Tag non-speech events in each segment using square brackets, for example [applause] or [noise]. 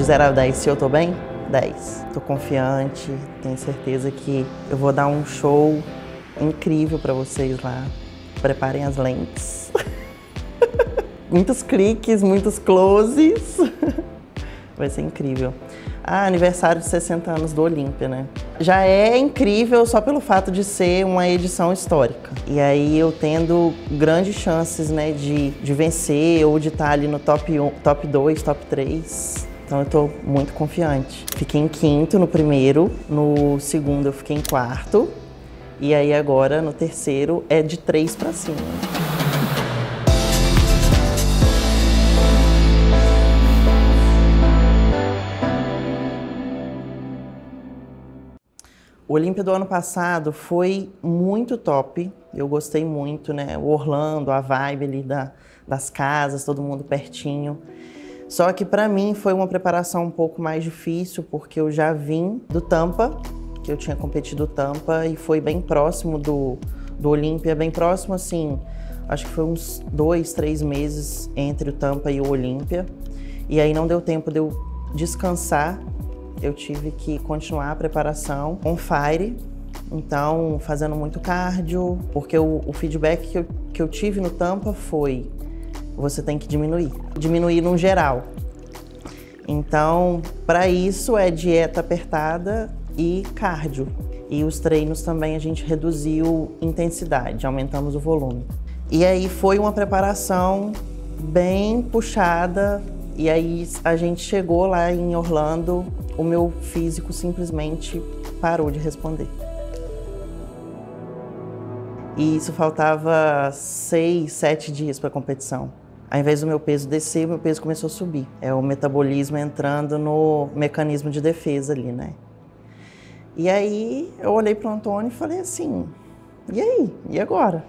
De 0 a 10, se eu tô bem? 10. Tô confiante, tenho certeza que eu vou dar um show incrível para vocês lá. Preparem as lentes. [laughs] muitos cliques, muitos closes. [laughs] Vai ser incrível. Ah, aniversário de 60 anos do Olímpia, né? Já é incrível só pelo fato de ser uma edição histórica. E aí eu tendo grandes chances, né, de, de vencer ou de estar ali no top 1, top 2, top 3. Então eu tô muito confiante. Fiquei em quinto no primeiro, no segundo eu fiquei em quarto. E aí agora no terceiro é de três para cima. O Olímpia do ano passado foi muito top. Eu gostei muito, né? O Orlando, a vibe ali da, das casas, todo mundo pertinho. Só que para mim foi uma preparação um pouco mais difícil, porque eu já vim do Tampa, que eu tinha competido Tampa e foi bem próximo do, do Olímpia, bem próximo assim, acho que foi uns dois, três meses entre o Tampa e o Olímpia. E aí não deu tempo de eu descansar eu tive que continuar a preparação on fire, então fazendo muito cardio, porque o, o feedback que eu, que eu tive no Tampa foi você tem que diminuir, diminuir no geral. Então, para isso é dieta apertada e cardio. E os treinos também a gente reduziu intensidade, aumentamos o volume. E aí foi uma preparação bem puxada. E aí a gente chegou lá em Orlando o meu físico simplesmente parou de responder. E isso faltava seis, sete dias para a competição. Ao invés do meu peso descer, meu peso começou a subir. É o metabolismo entrando no mecanismo de defesa ali, né? E aí eu olhei para o Antônio e falei assim: e aí? E agora?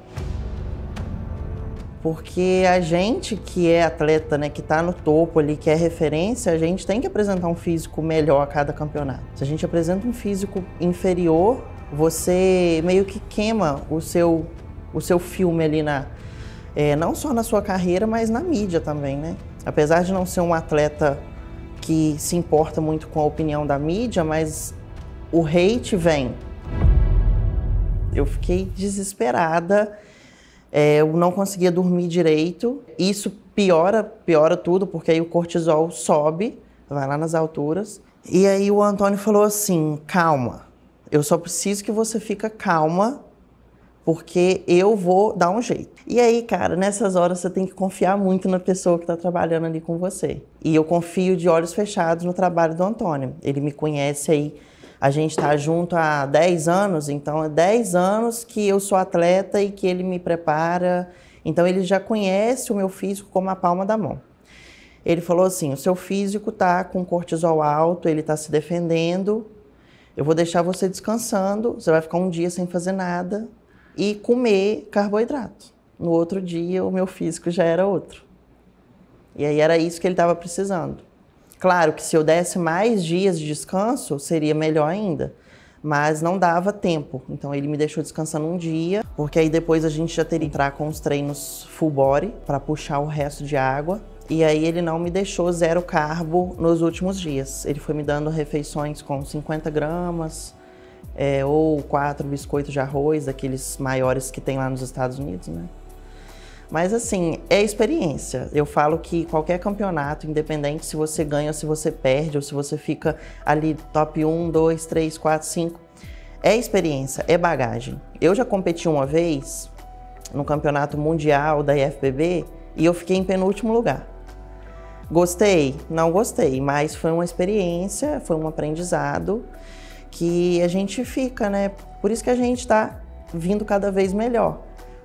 Porque a gente que é atleta, né, que está no topo ali, que é referência, a gente tem que apresentar um físico melhor a cada campeonato. Se a gente apresenta um físico inferior, você meio que queima o seu, o seu filme ali na, é, não só na sua carreira, mas na mídia também, né? Apesar de não ser um atleta que se importa muito com a opinião da mídia, mas o hate vem. Eu fiquei desesperada é, eu não conseguia dormir direito. Isso piora, piora tudo, porque aí o cortisol sobe, vai lá nas alturas. E aí o Antônio falou assim: calma, eu só preciso que você fica calma, porque eu vou dar um jeito. E aí, cara, nessas horas você tem que confiar muito na pessoa que está trabalhando ali com você. E eu confio de olhos fechados no trabalho do Antônio. Ele me conhece aí a gente está junto há 10 anos, então é 10 anos que eu sou atleta e que ele me prepara. Então ele já conhece o meu físico como a palma da mão. Ele falou assim: o seu físico está com cortisol alto, ele está se defendendo. Eu vou deixar você descansando, você vai ficar um dia sem fazer nada e comer carboidrato. No outro dia, o meu físico já era outro. E aí era isso que ele estava precisando. Claro que se eu desse mais dias de descanso, seria melhor ainda. Mas não dava tempo. Então ele me deixou descansando um dia, porque aí depois a gente já teria que entrar com os treinos full body para puxar o resto de água. E aí ele não me deixou zero carbo nos últimos dias. Ele foi me dando refeições com 50 gramas, é, ou quatro biscoitos de arroz, aqueles maiores que tem lá nos Estados Unidos, né? Mas assim, é experiência. Eu falo que qualquer campeonato, independente se você ganha ou se você perde, ou se você fica ali top 1, 2, 3, 4, 5, é experiência, é bagagem. Eu já competi uma vez no campeonato mundial da IFBB e eu fiquei em penúltimo lugar. Gostei? Não gostei, mas foi uma experiência, foi um aprendizado que a gente fica, né? Por isso que a gente está vindo cada vez melhor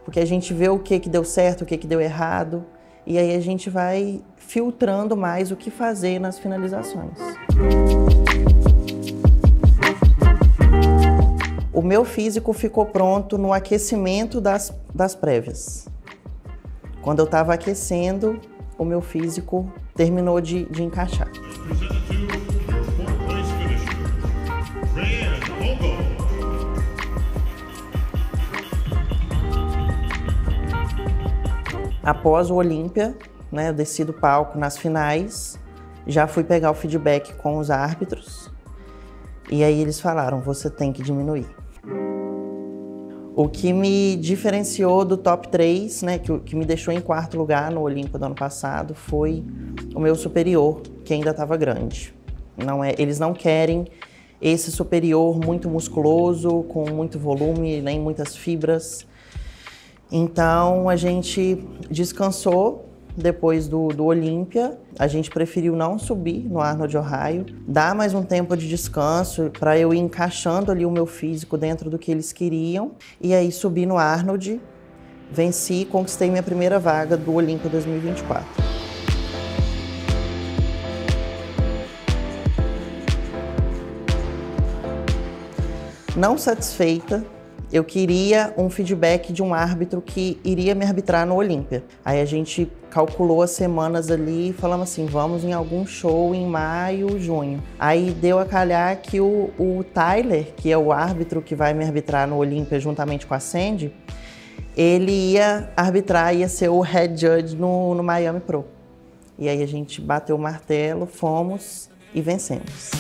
porque a gente vê o que, que deu certo, o que, que deu errado, e aí a gente vai filtrando mais o que fazer nas finalizações. O meu físico ficou pronto no aquecimento das, das prévias. Quando eu estava aquecendo, o meu físico terminou de, de encaixar. Após o Olímpia, né, eu desci do palco nas finais Já fui pegar o feedback com os árbitros e aí eles falaram: você tem que diminuir. O que me diferenciou do top 3, né, que, que me deixou em quarto lugar no Olímpico do ano passado, foi o meu superior, que ainda estava grande. Não é, eles não querem esse superior muito musculoso, com muito volume, nem muitas fibras. Então a gente descansou depois do, do Olímpia. A gente preferiu não subir no Arnold Ohio, dar mais um tempo de descanso para eu ir encaixando ali o meu físico dentro do que eles queriam. E aí subi no Arnold, venci e conquistei minha primeira vaga do Olímpia 2024. Não satisfeita, eu queria um feedback de um árbitro que iria me arbitrar no Olímpia. Aí a gente calculou as semanas ali e falamos assim, vamos em algum show em maio, junho. Aí deu a calhar que o, o Tyler, que é o árbitro que vai me arbitrar no Olímpia juntamente com a Sandy, ele ia arbitrar, ia ser o head judge no, no Miami Pro. E aí a gente bateu o martelo, fomos e vencemos.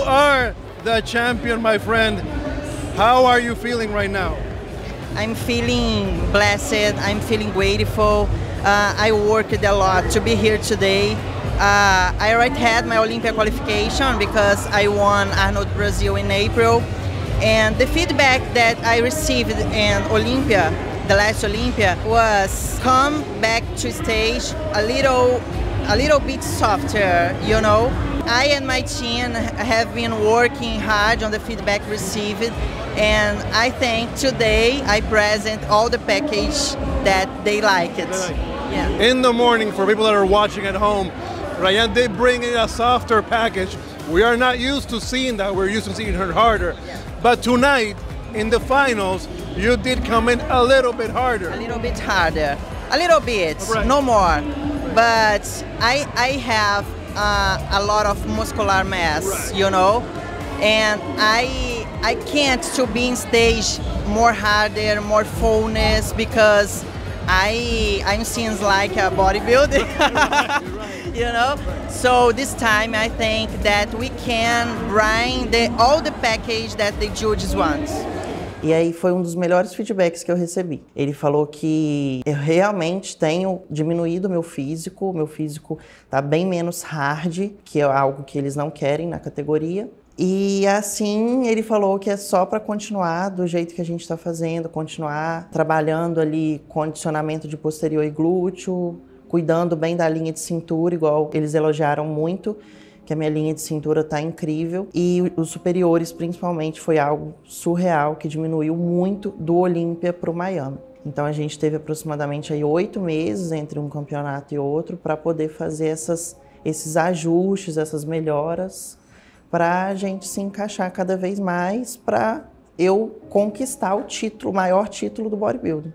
You are the champion, my friend. How are you feeling right now? I'm feeling blessed. I'm feeling grateful. Uh, I worked a lot to be here today. Uh, I already had my Olympia qualification because I won Arnold Brazil in April. And the feedback that I received in Olympia, the last Olympia, was come back to stage a little, a little bit softer, you know. I and my team have been working hard on the feedback received and I think today I present all the package that they like it. Yeah. In the morning, for people that are watching at home, Ryan did bring in a softer package. We are not used to seeing that. We're used to seeing her harder. Yeah. But tonight, in the finals, you did come in a little bit harder. A little bit harder. A little bit, right. no more. But I, I have uh, a lot of muscular mass, right. you know, and I I can't to be in stage more harder, more fullness because I I'm seen like a bodybuilder, [laughs] [laughs] you know. So this time I think that we can bring the all the package that the judges want. E aí foi um dos melhores feedbacks que eu recebi. Ele falou que eu realmente tenho diminuído meu físico, meu físico tá bem menos hard, que é algo que eles não querem na categoria. E assim ele falou que é só para continuar do jeito que a gente está fazendo, continuar trabalhando ali condicionamento de posterior e glúteo, cuidando bem da linha de cintura, igual eles elogiaram muito que a minha linha de cintura está incrível e os superiores principalmente foi algo surreal que diminuiu muito do Olímpia para o Miami. Então a gente teve aproximadamente aí oito meses entre um campeonato e outro para poder fazer essas, esses ajustes, essas melhoras para a gente se encaixar cada vez mais para eu conquistar o título, o maior título do bodybuilding,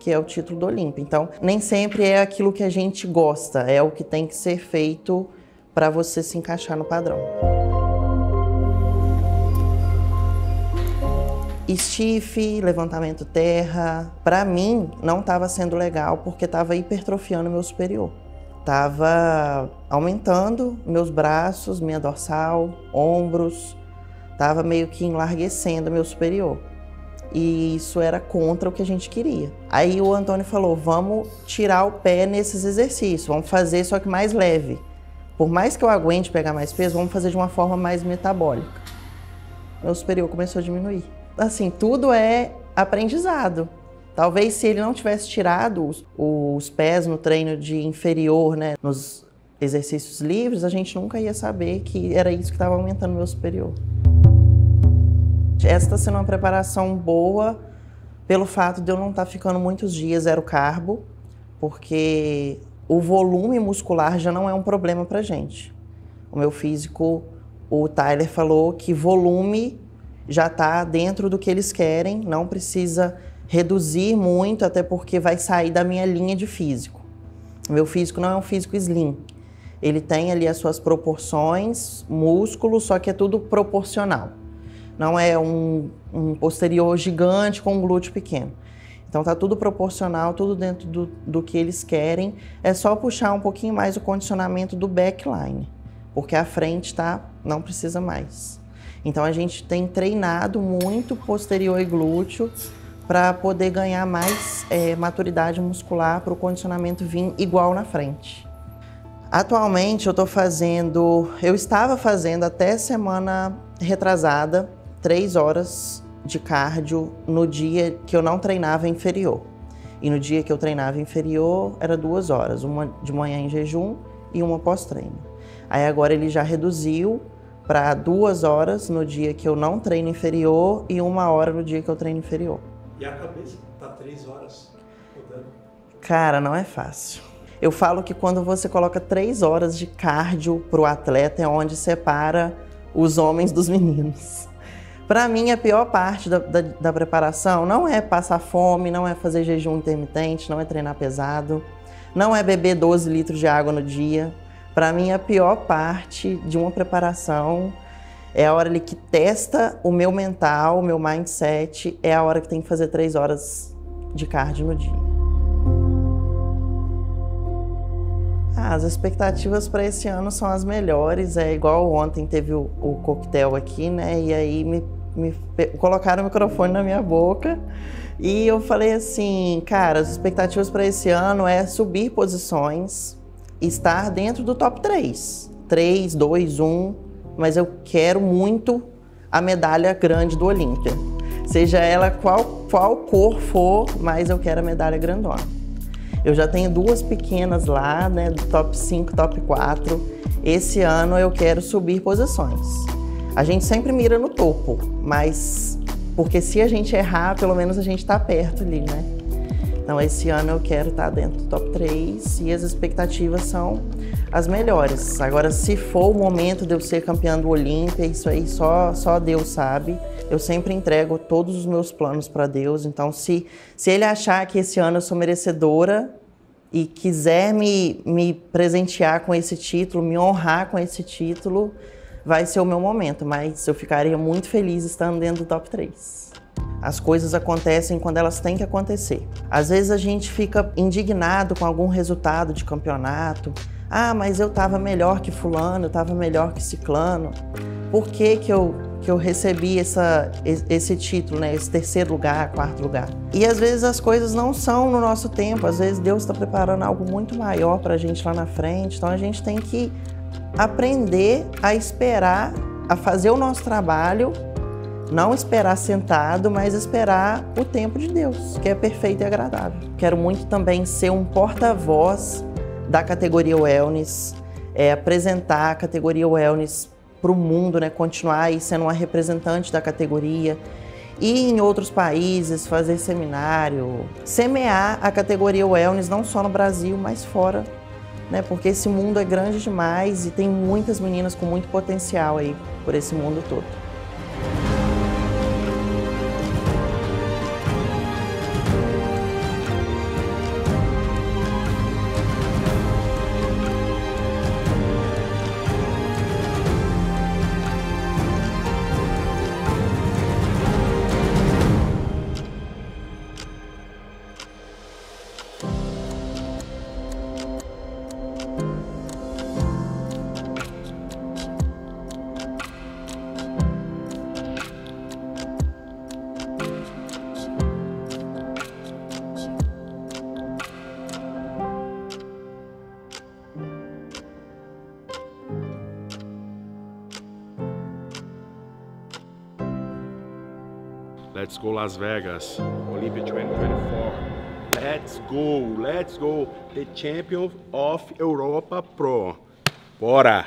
que é o título do Olímpia. Então, nem sempre é aquilo que a gente gosta, é o que tem que ser feito para você se encaixar no padrão. Stiff, levantamento terra, para mim não estava sendo legal porque estava hipertrofiando meu superior. Tava aumentando meus braços, minha dorsal, ombros, tava meio que enlarguecendo meu superior. E isso era contra o que a gente queria. Aí o Antônio falou: vamos tirar o pé nesses exercícios, vamos fazer só que mais leve. Por mais que eu aguente pegar mais peso, vamos fazer de uma forma mais metabólica. Meu superior começou a diminuir. Assim, tudo é aprendizado. Talvez se ele não tivesse tirado os, os pés no treino de inferior, né, nos exercícios livres, a gente nunca ia saber que era isso que estava aumentando meu superior. Está sendo uma preparação boa pelo fato de eu não estar tá ficando muitos dias zero carbo, porque o volume muscular já não é um problema para gente. O meu físico, o Tyler falou que volume já está dentro do que eles querem, não precisa reduzir muito, até porque vai sair da minha linha de físico. O meu físico não é um físico slim. Ele tem ali as suas proporções, músculo, só que é tudo proporcional. Não é um, um posterior gigante com um glúteo pequeno. Então tá tudo proporcional, tudo dentro do, do que eles querem. É só puxar um pouquinho mais o condicionamento do backline, porque a frente tá não precisa mais. Então a gente tem treinado muito posterior e glúteo para poder ganhar mais é, maturidade muscular para o condicionamento vir igual na frente. Atualmente eu estou fazendo, eu estava fazendo até semana retrasada, três horas de cardio no dia que eu não treinava inferior. E no dia que eu treinava inferior era duas horas, uma de manhã em jejum e uma pós-treino. Aí agora ele já reduziu para duas horas no dia que eu não treino inferior e uma hora no dia que eu treino inferior. E a cabeça tá três horas rodando. Cara, não é fácil. Eu falo que quando você coloca três horas de cardio pro atleta é onde separa os homens dos meninos. Para mim, a pior parte da, da, da, preparação não é passar fome, não é fazer jejum intermitente, não é treinar pesado, não é beber 12 litros de água no dia. Para mim, a pior parte de uma preparação é a hora ali que testa o meu mental, o meu mindset, é a hora que tem que fazer três horas de cardio no dia. Ah, as expectativas para esse ano são as melhores. É igual ontem teve o, o coquetel aqui, né? E aí me, me colocaram o microfone na minha boca e eu falei assim, cara, as expectativas para esse ano é subir posições, estar dentro do top 3. 3, 2, 1 mas eu quero muito a medalha grande do Olímpia. Seja ela qual, qual cor for, mas eu quero a medalha grandona. Eu já tenho duas pequenas lá, né, do top 5, top 4. Esse ano eu quero subir posições. A gente sempre mira no topo, mas porque se a gente errar, pelo menos a gente está perto ali, né? Então esse ano eu quero estar tá dentro do top 3 e as expectativas são as melhores. Agora, se for o momento de eu ser campeã do Olímpia, isso aí só, só Deus sabe. Eu sempre entrego todos os meus planos para Deus. Então, se, se Ele achar que esse ano eu sou merecedora e quiser me, me presentear com esse título, me honrar com esse título, vai ser o meu momento. Mas eu ficaria muito feliz estando dentro do top 3. As coisas acontecem quando elas têm que acontecer. Às vezes a gente fica indignado com algum resultado de campeonato, ah, mas eu estava melhor que fulano, eu estava melhor que ciclano. Por que, que, eu, que eu recebi essa, esse título, né? esse terceiro lugar, quarto lugar? E às vezes as coisas não são no nosso tempo, às vezes Deus está preparando algo muito maior para a gente lá na frente, então a gente tem que aprender a esperar, a fazer o nosso trabalho, não esperar sentado, mas esperar o tempo de Deus, que é perfeito e agradável. Quero muito também ser um porta-voz da categoria Wellness, é, apresentar a categoria Wellness para o mundo, né, continuar aí sendo uma representante da categoria, ir em outros países, fazer seminário, semear a categoria Wellness não só no Brasil, mas fora, né, porque esse mundo é grande demais e tem muitas meninas com muito potencial aí por esse mundo todo. Let's go Las Vegas, Olympia 2024. Let's go, let's go. The champion of Europa Pro. Bora!